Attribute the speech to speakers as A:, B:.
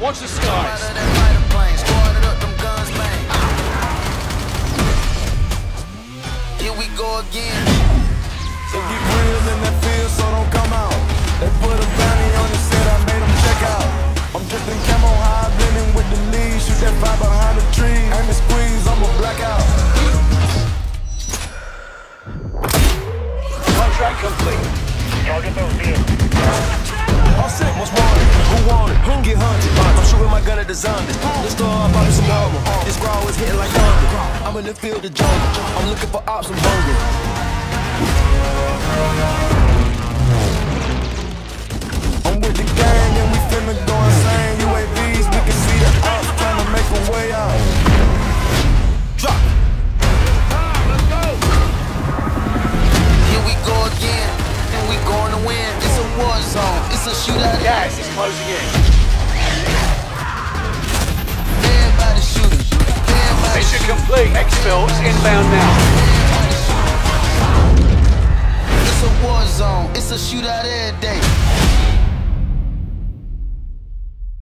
A: Watch the skies.
B: Here we go again.
C: It get real in that field, so don't come out. They put a bounty on it, said I made them check out. I'm dripping camo high, blending with the leaves. Shoot that fire behind the tree. Aim and squeeze, I'm a blackout.
A: Contract complete.
D: Target those vehicles.
C: All set, what's wanted? Who want the zombies. Let's throw up out some armor. This raw is hitting like thunder. I'm in the field of jungle. I'm looking for ops, I'm hungry. I'm with the gang and we finna go insane. UAVs, we can see the ops trying to make a way out. Drop.
B: Here we go again. And we going to win. It's a war zone. It's a shootout.
A: Gas is closing in. Complete. Exfils inbound now.
B: It's a war zone. It's a shootout every day.